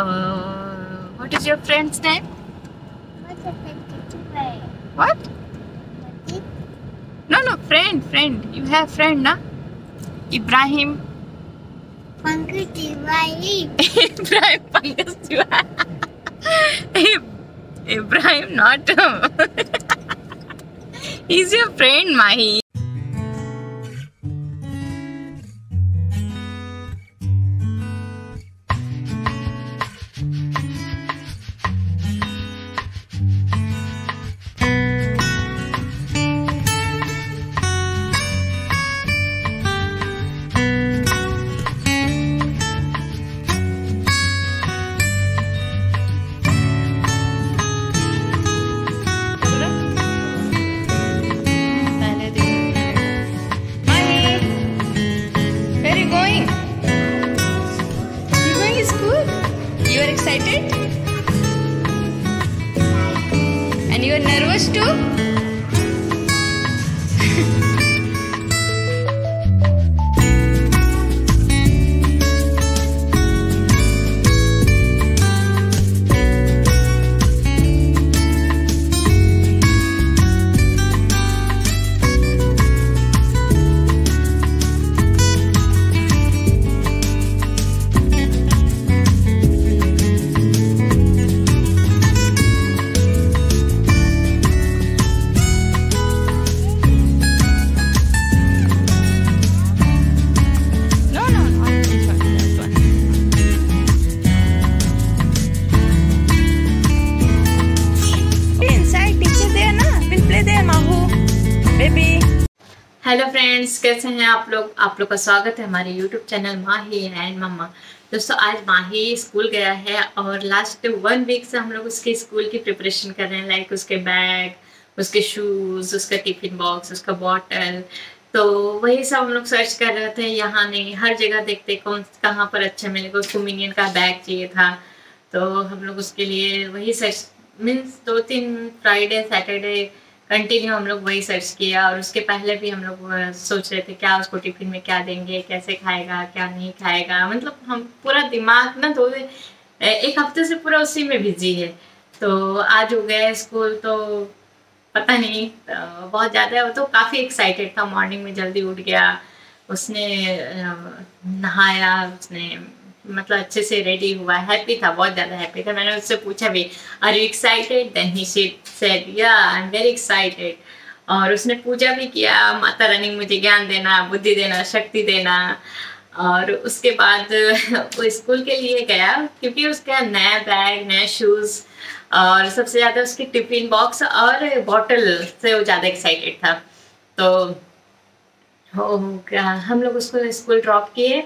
Uh, what is your friend's name? What's a potato way? What? No, no, friend, friend. You have friend, na? Ibrahim. Pankaj Wai? Ibrahim Pangas Ibrahim, not. Him. He's your friend, Mahi. Hello friends कैसे हैं आप लोग? आप लोग का स्वागत है हमारे YouTube channel Mahi and mamma. दोस्तों, आज माही स्कूल गया है और लास्ट वन वीक से हम लोग उसके स्कूल की प्रिपरेशन कर रहे हैं लाइक उसके बैग उसके शूज़ उसका टिफ़िन बॉक्स उसका बॉटल तो वही सब हम लोग सर्च कर रहे थे, यहाँ नहीं, हर जगह देखते कौन, कहाँ पर अच्छा मिलेगा, उसको मिनियन का बैग चाहिए था। तो हम लोग उसके लिए वही सर्च मीन्स दो तीन फ्राइडे सैटरडे कंटिन्यू हम लोग वही सर्च किया और उसके पहले भी हम लोग सोच रहे थे क्या उसको टिफ़िन में क्या देंगे कैसे खाएगा क्या नहीं खाएगा। मतलब हम पूरा दिमाग ना दो एक हफ़्ते से पूरा उसी में बिज़ी है। तो आज हो गया स्कूल तो पता नहीं अ, बहुत ज़्यादा वो तो काफ़ी एक्साइटेड था। मॉर्निंग में जल्दी उठ गया। उसने नहाया उसने मतलब अच्छे से रेडी हुआ हैप्पी था, बहुत ज़्यादा हैप्पी था। मैंने उससे पूछा भी are you excited then he said yeah I am very excited और उसने पूजा भी किया माता रानी, मुझे ज्ञान देना, बुद्धि देना, शक्ति देना। और उसके बाद वो स्कूल के लिए गया, क्योंकि उसका नया बैग, नया शूज़ और सबसे ज़्यादा उसकी टिफ़िन बॉक्स और बॉटल से वो ज़्यादा एक्साइटेड था। तो हम लोग उसको स्कूल ड्रॉप किए।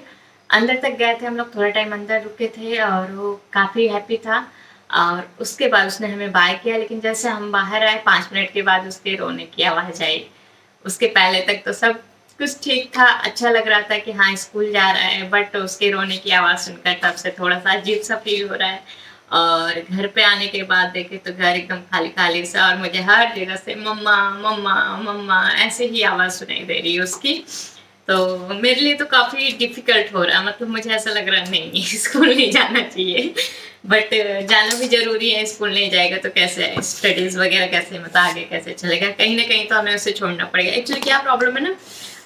अंदर तक गए थे, हम लोग थोड़ा टाइम अंदर रुके थे और वो काफ़ी हैप्पी था। और उसके बाद उसने हमें बाय किया, लेकिन जैसे हम बाहर आए, पाँच मिनट के बाद उसके रोने की आवाज़ आई। उसके पहले तक तो सब कुछ ठीक था अच्छा लग रहा था कि हाँ स्कूल जा रहा है बट उसके रोने की आवाज़ सुनकर तब से थोड़ा सा अजीब सा फील हो रहा है। और घर पे आने के बाद देखे तो घर एकदम खाली खाली सा, और मुझे हर जगह से मम्मा मम्मा मम्मा ऐसे ही आवाज़ सुनाई दे रही है उसकी। तो मेरे लिए तो काफ़ी डिफ़िकल्ट हो रहा है। मतलब मुझे ऐसा लग रहा नहीं स्कूल नहीं जाना चाहिए। बट जाना भी ज़रूरी है, स्कूल नहीं जाएगा तो कैसे स्टडीज़ वगैरह कैसे मतलब आगे कैसे चलेगा? कहीं ना कहीं तो हमें उसे छोड़ना पड़ेगा। एक्चुअली क्या प्रॉब्लम है ना,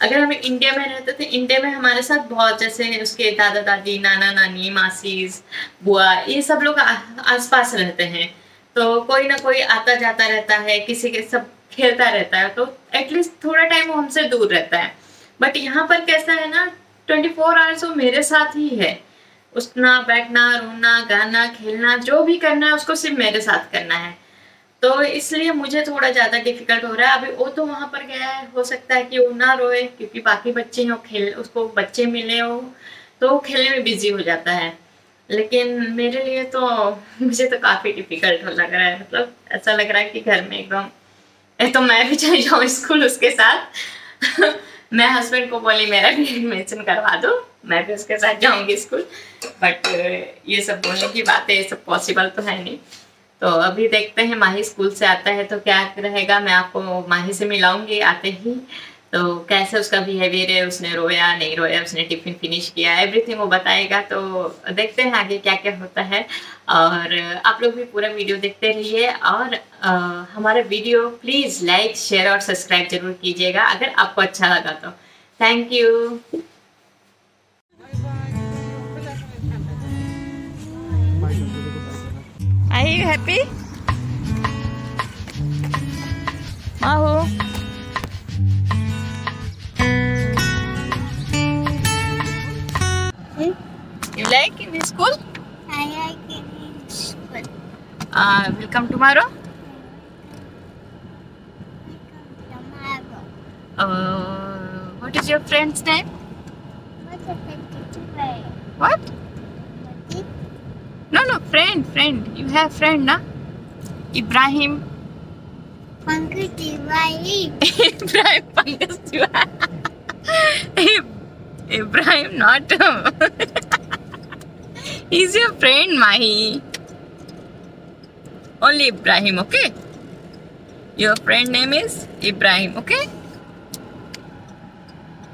अगर हम इंडिया में रहते थे इंडिया में हमारे साथ बहुत, जैसे उसके दादा दादी नाना नानी मासीज, बुआ, ये सब लोग आसपास रहते हैं। तो कोई ना कोई आता जाता रहता है, किसी के सब खेलता रहता है तो एटलीस्ट थोड़ा टाइम वो हमसे दूर रहता है। बट यहाँ पर कैसा है ना? ट्वेंटी फोर आवर्स वो मेरे साथ ही है। उठना, बैठना, रोना, गाना, खेलना, जो भी करना है, उसको सिर्फ़ मेरे साथ करना है। तो इसलिए मुझे थोड़ा ज़्यादा डिफ़िकल्ट हो रहा है। अभी वो तो वहाँ पर गया है। हो सकता है कि वो ना रोए, क्योंकि बाकी बच्चे हैं खेल, उसको बच्चे मिले हो तो वो खेलने में बिज़ी हो जाता है। लेकिन मेरे लिए तो मुझे तो काफ़ी डिफ़िकल्ट लग रहा है। मतलब ऐसा लग रहा है कि घर में एकदम तो मैं भी चली जाऊँ स्कूल उसके साथ। मैं हस्बैंड को बोली, मेरा एडमिशन करवा दो, मैं भी उसके साथ जाऊँगी स्कूल बट ये सब बोलने की बात है ये सब पॉसिबल तो है नहीं। तो अभी देखते हैं, माही स्कूल से आता है तो क्या रहेगा, मैं आपको माही से मिलाऊँगी, आते ही। तो कैसे उसका बिहेवियर है उसने रोया नहीं रोया उसने टिफ़िन फिनिश किया एवरीथिंग वो बताएगा तो देखते हैं आगे क्या क्या होता है। और आप लोग भी पूरा वीडियो देखते रहिए और आ, हमारा वीडियो प्लीज़ लाइक शेयर और सब्सक्राइब ज़रूर कीजिएगा अगर आपको अच्छा लगा तो। Thank you Are you happy? Kidney School? I Kidney School. Uh, will come tomorrow? Will come tomorrow. Uh, what is your friend's name? What? No, no, friend, friend. You have friend, na? Ibrahim. Pankaj Tiwari. Ibrahim Pankaj Tiwari. Ibrahim, not him. He's your friend, Mahi. Only Ibrahim, okay? Your friend name is Ibrahim, okay?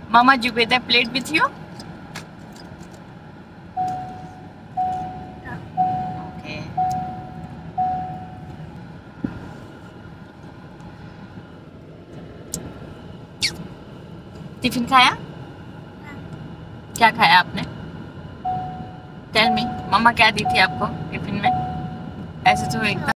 Mama, that plate with you? Okay. Tiffin खाया क्या खाया आपने tell me मम्मा क्या दी थी आपको tiffin में? ऐसे तो एकदम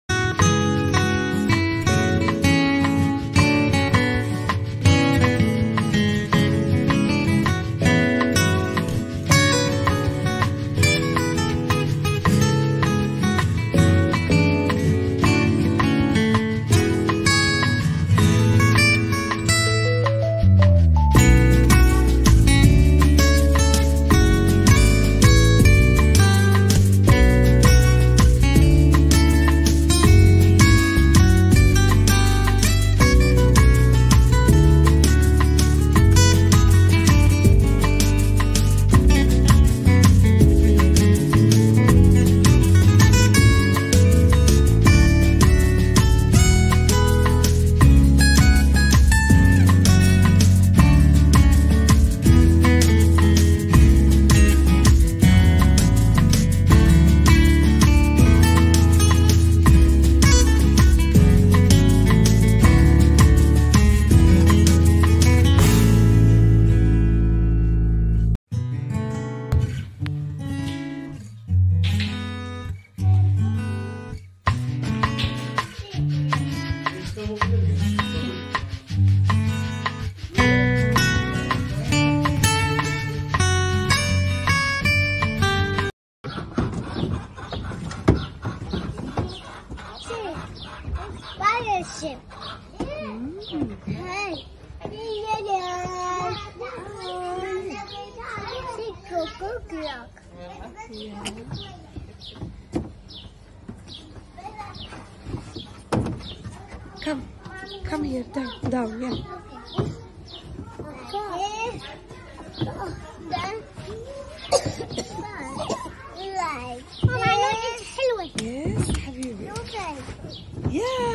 Come, come here, down, down, yeah. Yes, have you? Been? Yeah.